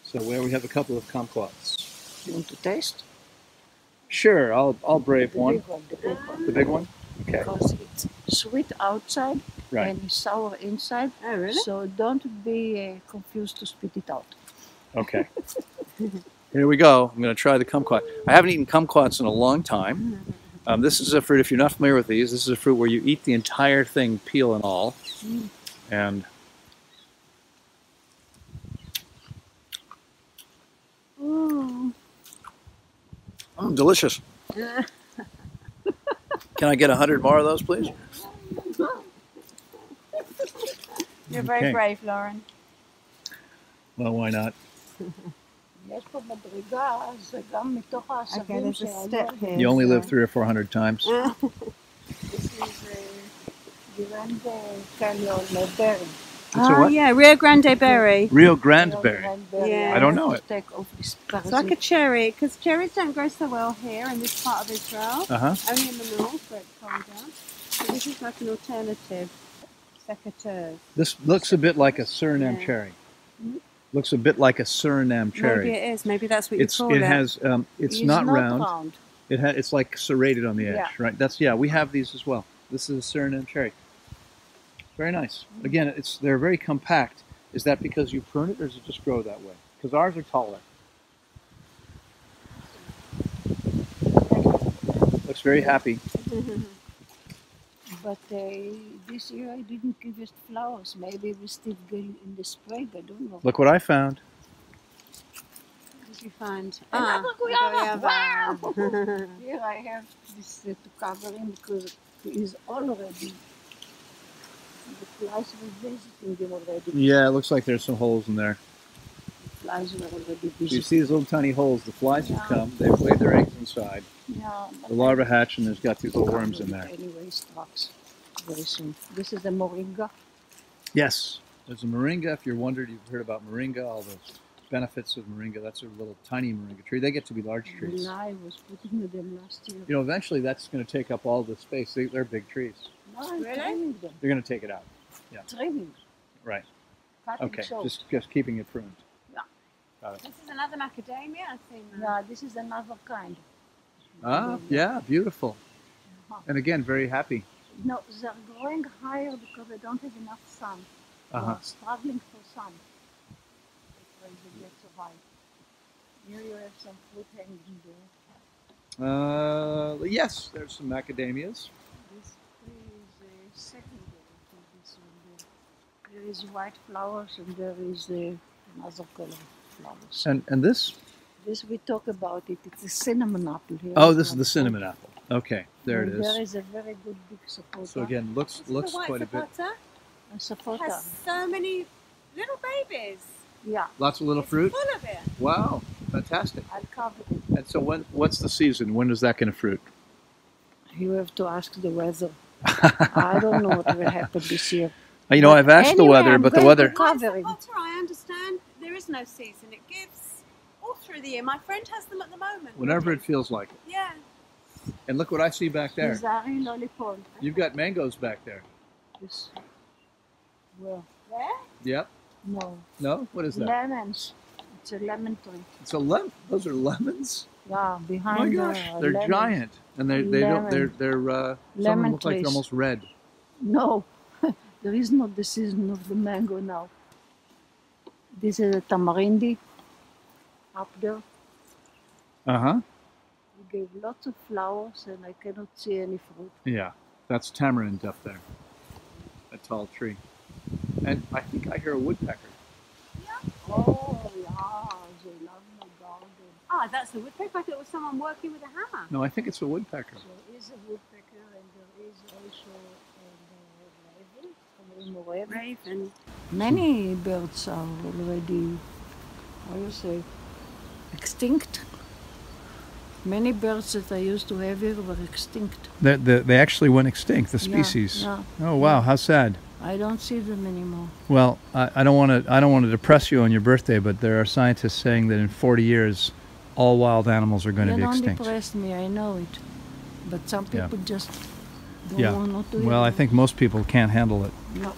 So where we have a couple of kumquats. You want to taste? Sure, I'll, I'll brave the one. big one, the big one. The big one? Okay. Because it's sweet outside Right. and sour inside. Oh, really? So don't be uh, confused to spit it out. Okay. *laughs* Here we go. I'm going to try the kumquat. I haven't eaten kumquats in a long time. *laughs* Um, this is a fruit, if you're not familiar with these, this is a fruit where you eat the entire thing, peel and all. Mm. And Mm, delicious. Can I get a 100 more of those, please? You're very Okay. brave, Loren. Well, why not? Okay, there's a step here. You only live three or four hundred times. *laughs* This is, uh, canyon a Ah, yeah, Rio Grande berry. Rio Grande berry. Yeah. I don't know it. Take off this It's like a cherry, because cherries don't grow so well here in this part of Israel. Uh huh. Only in the north where it's calmed down. So this is like an alternative secateurs. This looks a bit like a Suriname Yeah. cherry. Looks a bit like a Suriname Maybe cherry. it is. Maybe that's what It's you call it it. has um, it's, not, round. round. It ha- it's like serrated on the edge, Yeah. right? That's yeah. We have these as well. This is a Suriname cherry. Very nice. Again, it's they're very compact. Is that because you prune it, or does it just grow that way? Because ours are taller. Looks very happy. *laughs* But uh, this year I didn't give it flowers. Maybe we're still get in the spring. I don't know. Look what I found. What did you find? Another guava. guava. Wow. *laughs* *laughs* Here I have this uh, to cover him because he is already. The flies were visiting him already. Yeah, it looks like there's some holes in there. The flies were already So you see these little tiny holes. The flies have come. They've laid their eggs inside. Yeah, The larvae hatch, and there's got these little worms in there. Anyway, trucks very soon. This is the moringa. Yes, there's a moringa. If you're wondered, you've heard about moringa, all the benefits of moringa. That's a little tiny moringa tree. They get to be large trees. And I was putting them last year. You know, eventually that's going to take up all the space. They, they're big trees. No, I'm Really? trimming them. They're going to take it out. Trimming. Right. Cutting Okay. short. Just just keeping it pruned. Yeah. This is another macadamia. I've seen that. No, this is another kind. Ah, yeah, beautiful. And again, very happy. No, they're growing higher because they don't have enough sun. Uh-huh. are struggling for sun. That's why they get so high. Here you have some fruit hanging there. Uh, yes, there's some macadamias. This tree is secondary to this one there. There is white flowers and there is uh, another color flowers. And and this? This we talk about it. It's a cinnamon apple here. Oh, this is the cinnamon apple. Okay, there it And There is. is a very good big sapota. So again, looks This is looks the white quite a bit. a It sapota. has so many little babies. Yeah, Lots of little It's fruit. full of it. Wow, fantastic. I'll cover it. And so when what's the season? When is that kind of fruit? You have to ask the weather. *laughs* I don't know what will happen this year. Uh, you know, I've asked the weather, I'm but the weather. co- Covering. sapota, I understand there is no season. It gives all through the year. My friend has them at the moment. Whenever it feels like it. Yeah. And look what I see back there. You've got mangoes back there. This. Well, There? Yep. No. No? What is that? Lemons. It's a lemon tree. It's a lemon. Those are lemons. Yeah, behind. Oh my gosh, the they're lemons. giant, and they they don't they're Lemon. they're uh, some of them Lemon look like they're almost red. No, *laughs* there is not the season of the mango now. This is a tamarindi up there. Uh huh. We gave lots of flowers and I cannot see any fruit. Yeah, that's tamarind up there. a tall tree. And I think I hear a woodpecker. Oh, yeah, they love my garden. Ah, that's the woodpecker. I thought it was someone working with a hammer. No, I think it's a woodpecker. There is a woodpecker and there is also a raven, raven. Raven. Many birds are already, how do you say, extinct. Many birds that I used to have here were extinct. They, they, they actually went extinct, the Yeah, species. yeah. Oh wow, how sad. I don't see them anymore. Well, I, I don't want to I don't want to depress you on your birthday, but there are scientists saying that in 40 years, all wild animals are going to be extinct. you don't depress me, I know it. But some Yeah. people just don't Yeah. want not to Well, I think most people can't handle it. No.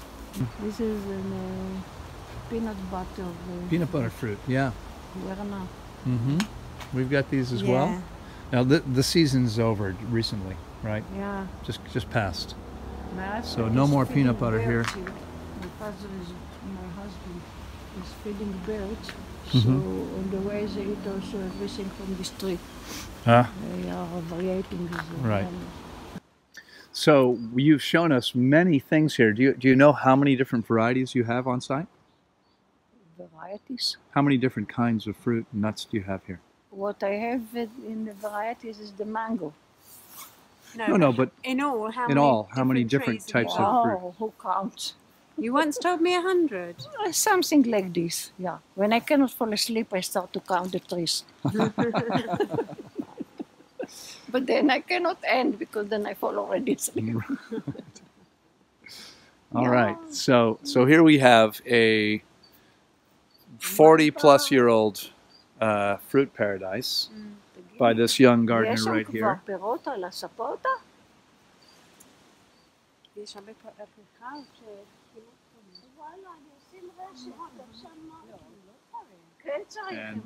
This is an, uh, peanut butter. Uh, Peanut butter fruit, yeah. Mm-hmm. We've got these as yeah. well. Now the the season's over recently, right? Yeah. Just just passed. My So no more peanut butter here. My father is, my husband is feeding birds. Mhm. So on the way they eat also everything from this tree. Ah. They are variating this. uh, Right. animals. So you've shown us many things here. Do you, do you know how many different varieties you have on site? Varieties. How many different kinds of fruit and nuts do you have here? What I have in in the varieties is the mango. No, no, but in all, how in many all, how many different trees have you types of fruit? Wow, who counts? You once told me a hundred. Uh, Something like this, yeah. When I cannot fall asleep, I start to count the trees. *laughs* but then I cannot end because then I fall already asleep. *laughs* All right. So so here we have a 40 plus year old uh, fruit paradise by this young gardener right here. And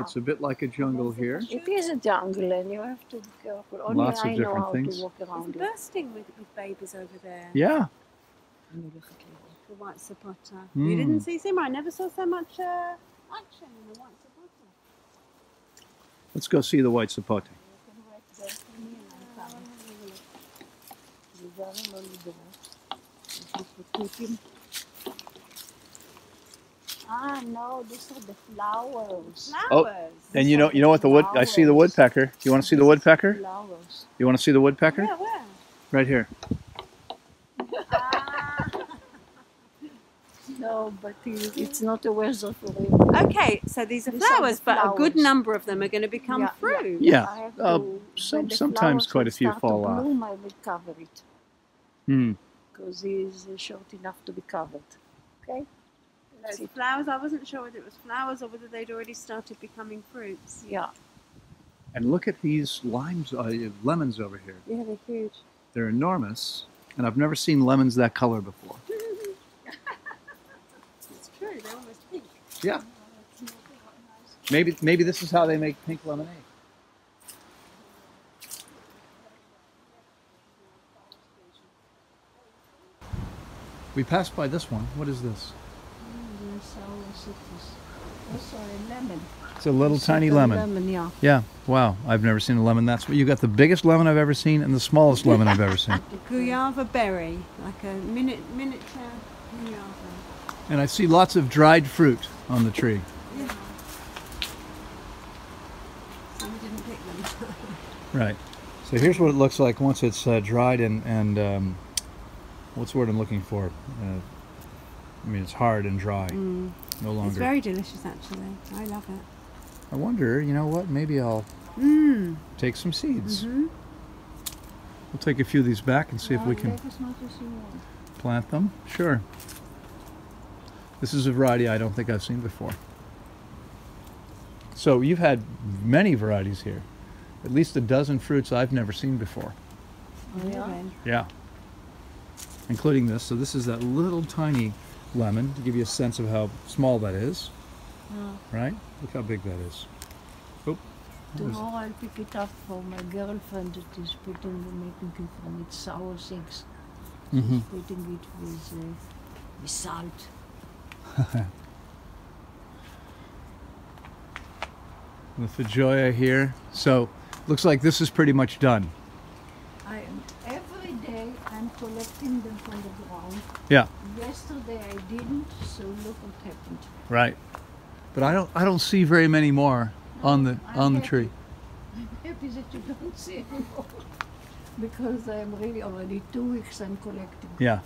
it's a bit like a jungle here. It is a jungle, and you have to go. Only Lots of I different know things. It's bursting with, with babies over there. Yeah. The white sapota. Mm. You hmm. didn't see Sima. I never saw so much uh, action in the white sapota. Let's go see the white sapote. Ah no, these are the flowers. Oh, and you know, you know what the wood? I see the woodpecker. Do you want to see the woodpecker? Flowers. You want to see the woodpecker? Yeah, where? Right here. *laughs* Ah. No, but it's not a weather okay, so these are These are the flowers, but a good number of them are going to become Yeah, yeah. fruit. Yeah. I have Uh, some- sometimes quite a few fall off. bloom, I will cover it Hmm. because he is uh, short enough to be covered. Okay. Those flowers, I wasn't sure whether it was flowers or whether they'd already started becoming fruits. Yeah. And look at these limes, uh, lemons over here. Yeah, they're huge. They're enormous, and I've never seen lemons that color before. *laughs* *laughs* It's true, they're almost pink. Yeah. Maybe maybe this is how they make pink lemonade. We passed by this one. What is this? Sour a lemon. It's a little tiny lemon. Lemon, yeah. Yeah. Wow. I've never seen a lemon. That's what you got. The biggest lemon I've ever seen and the smallest lemon I've ever seen. *laughs* Guava berry, like a minute, miniature guyava. And I see lots of dried fruit on the tree. So we didn't pick them. Right. So here's what it looks like once it's uh, dried and and um, what's the word I'm looking for? Uh, I mean, it's hard and dry. Mm. No It's longer. very delicious, actually. I love it. I wonder. You know what? Maybe I'll Mmm. take some seeds. hmm We'll take a few of these back and see if we can let us not to see one. plant them. Sure. This is a variety I don't think I've seen before. So you've had many varieties here. At least a dozen fruits I've never seen before. Oh, yeah? Yeah. Including this. So this is that little tiny lemon to give you a sense of how small that is. Yeah. Right? Look how big that is. Oh. what was it? Tomorrow I'll pick it up for my girlfriend that is putting making it from it sour things. She's Mhm. putting it with, uh, with salt. *laughs* The Feijoa here. So looks like this is pretty much done. I am every day I'm collecting them from the Yeah. Yesterday I didn't, so look what happened. Right. But I don't I don't see very many more on the I'm on the happy. tree. I'm happy that you don't see anymore. because I'm really already two weeks I'm collecting. Yeah.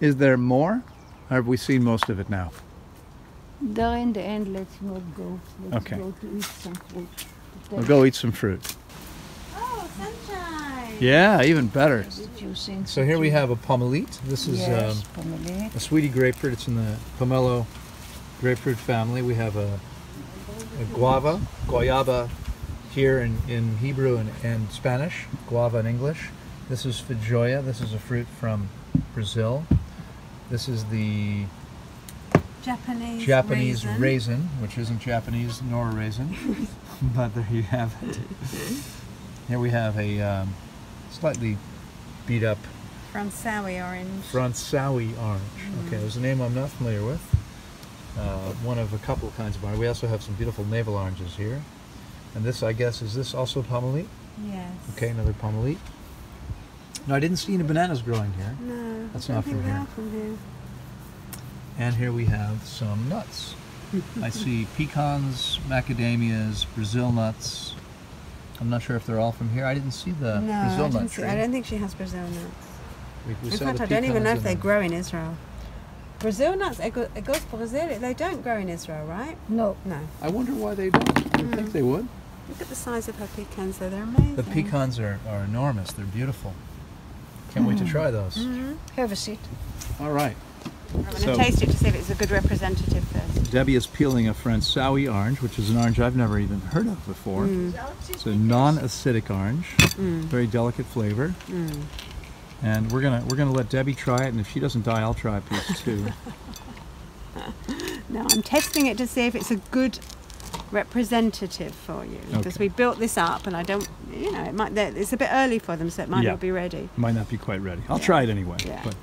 Is there more? Or have we seen most of it now? There in the end, let's not go. Let's Okay. go to eat some fruit. We'll go eat some fruit. Oh, sunshine. Yeah, even better. Did you think So here we have a pomelite. This is yes, um, pomelo. a sweetie grapefruit. It's in the pomelo grapefruit family. We have a, a guava, guayaba here in, in Hebrew and, and Spanish, guava in English. This is feijoa. This is a fruit from Brazil. This is the Japanese. Japanese raisin. raisin. which isn't Japanese nor a raisin, *laughs* but there you have it. Here we have a um, slightly beat up Fransawi orange. Fransawi orange. Okay, there's a name I'm not familiar with. Uh, one of a couple kinds of orange. We also have some beautiful navel oranges here. And this, I guess, is this also pomelite? Yes. Okay, another pomelite. No, I didn't see any bananas growing here. No. That's not from here. from here. And here we have some nuts. I *laughs* see pecans, macadamias, Brazil nuts. I'm not sure if they're all from here. I didn't see the no, Brazil I, nut didn't see. I don't think she has Brazil nuts. We, we In fact, I don't even know if they grow in Israel. Brazil nuts, Ego- Egoz Brazil, they don't grow in Israel, right? No, No. I wonder why they don't. I would think they would. Look at the size of her pecans, though. They're amazing. The pecans are, are enormous. They're beautiful. Can't wait to try those. Mm-hmm. have a seat. All right. I'm going to So- taste it to see if it's a good representative first. Debbie is peeling a Fransawi orange, which is an orange I've never even heard of before. Mm. It's a non-acidic orange, Mm. very delicate flavor. Mm. And we're gonna we're gonna let Debbie try it, and if she doesn't die, I'll try a piece too. *laughs* Now I'm testing it to see if it's a good representative for you because we built this up and I don't, you know, it might. It's a bit early for them, so it might Yeah. not be ready. Might not be quite ready. I'll Yeah. try it anyway. Yeah. But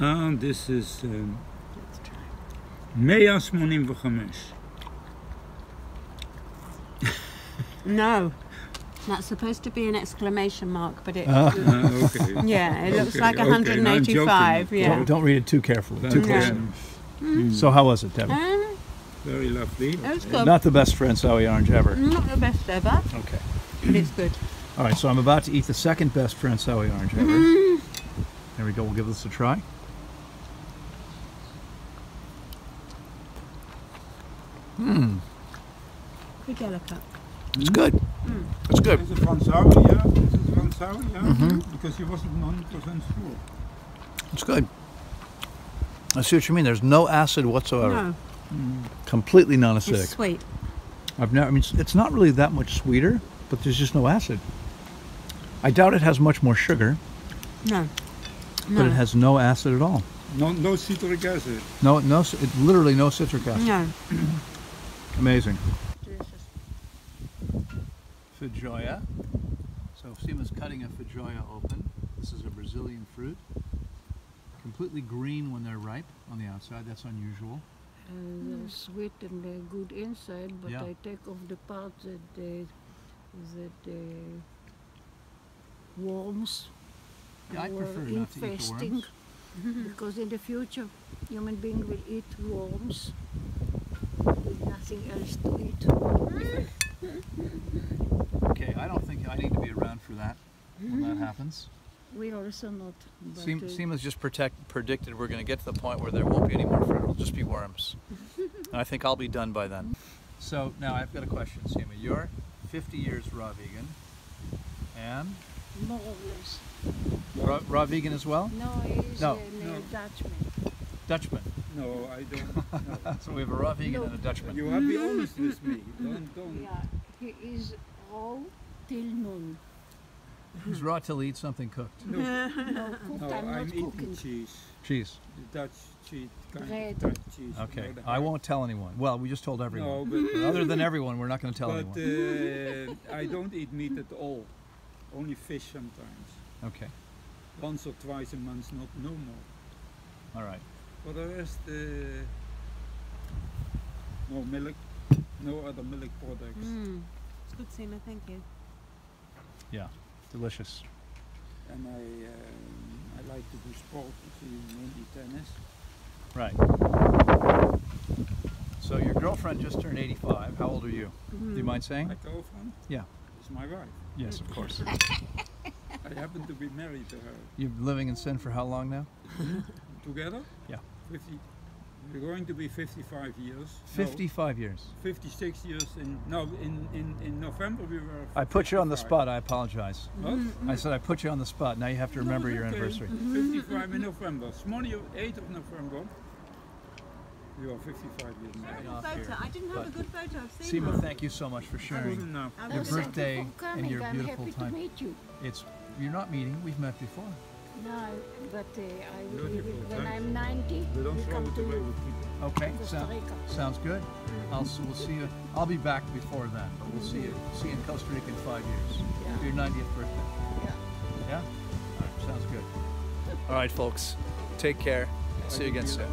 Ah, this is um, Let's try. 185. No, that's supposed to be an exclamation mark, but it. Ah. Ah, *laughs* okay. yeah, it looks Okay, like okay, now 185. of yeah. don't, don't read it too carefully. But, Too Yeah. close. um, Mm. So how was it, Debbie? Um, very lovely. it was good. Not the best French Fransawi orange ever. Not the best ever, Okay. but it's good. All right. So I'm about to eat the second best French Fransawi orange ever. Mm. There we go. We'll give this a try. Mmm. Pretty delicate. It's good. Hmm. It's good. Is it Fransawi, yeah? Is it Fransawi, yeah? Mhm. Because he wasn't 100% sure. It's good. I see what you mean. There's no acid whatsoever. No, hmm. Completely non-acidic. It's sweet. I've never. I mean, it's, it's not really that much sweeter, but there's just no acid. I doubt it has much more sugar, No. but it has no acid at all. No, no citric acid. No, no, c- it, literally no citric acid. No. *clears throat* Amazing. Feijoa. So Sima's cutting a feijoa open. This is a Brazilian fruit. Completely green when they're ripe on the outside. That's unusual. Uh, they're sweet and they're good inside, but Yeah. I take off the part that they, that uh, worms Yeah, I prefer not to eat the infesting, worms. *laughs* because in the future human beings will eat worms with nothing else to eat. Okay, I don't think I need to be around for that when that happens. We also not. But, Seem, uh, Sima's just protect, predicted we're going to get to the point where there won't be any more fruit. It'll just be worms. *laughs* and I think I'll be done by then. So now I've got a question, Sima. You're 50 years raw vegan, and more or less. raw, raw vegan as well? No, he's No. a No. Dutchman. Dutchman. No, I don't. No. *laughs* So we have a raw vegan No. and a Dutchman. You have to be honest with me. Don't, don't. Yeah, he is raw till noon. He's raw till he eats something cooked. No, *laughs* No, cooked, no, I'm I'm not eating cooking. cheese. Cheese. The Dutch cheese, kind Bread. of Dutch cheese. Okay. know, I won't tell anyone. Well, we just told everyone. No, but, But other than everyone, we're not going to tell but anyone. uh, I don't eat meat at all. Only fish sometimes. Okay. Once or twice a month, not no more. All right. For the rest, uh, no milk, no other milk products. Mm. It's good, Sima. Thank you. Yeah, delicious. And I, um, I like to do sport, mainly tennis. Right. So your girlfriend just turned 85. How old are you? Do you mind saying? My girlfriend Yeah. is my wife. Yes, of course. *laughs* I happen to be married to her. You're living in sin for how long now? *laughs* Together? Yeah. 50. We're going to be 55 years. No, 55 years. 56 years in no in, in, in November we were I put you on the spot. I apologize. What? Mm-hmm, mm-hmm. I said I put you on the spot. Now you have to remember No, your okay. anniversary. Mm-hmm. 55 in November. Morning of 8th of November. You are 55 years married. off Photo. here, I didn't have but- a good photo. I've seen Sima, thank you so much for sharing wouldn't know. I'll your have a look. birthday Thank you for coming. and your I'm beautiful happy time. to meet you. It's you're not meeting. We've met before. No, but uh, I will, Beautiful, when thanks. I'm 90, We don't throw come it to away with people. Okay, Costa sound, Rica. sounds good. I'll we'll see you. I'll be back before then, but we'll see you. See you in Costa Rica in five years. Yeah. For your 90th birthday. Yeah. Yeah. All right, sounds good. All right, folks. Take care. See you again soon.